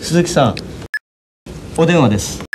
鈴木さんお電話です。